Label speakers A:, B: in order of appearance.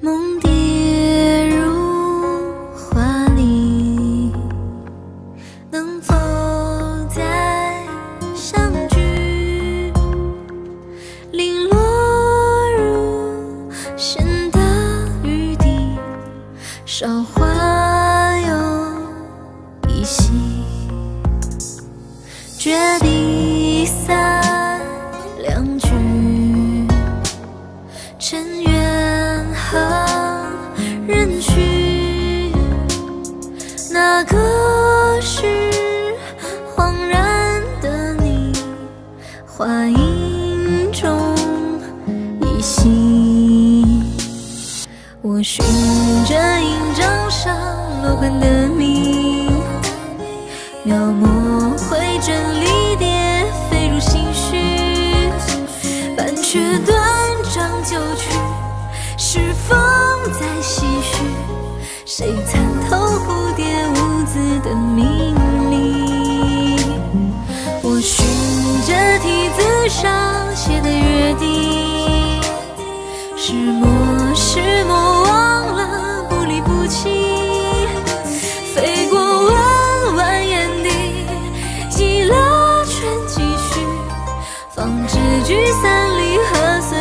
A: 梦跌入花里，能否再相聚？零落入弦的雨滴，韶华又一夕，决堤三两句。沉人去？那个是恍然的你，花影中依稀。我寻着印章上落款的名，描摹绘卷里蝶飞入心绪，半阙断章九曲，是否在唏嘘，谁参透蝴蝶无字的命理？我寻着题字上写的约定，是默是默，忘了不离不弃，飞过万万眼底，记了全继续。方知聚散离合，随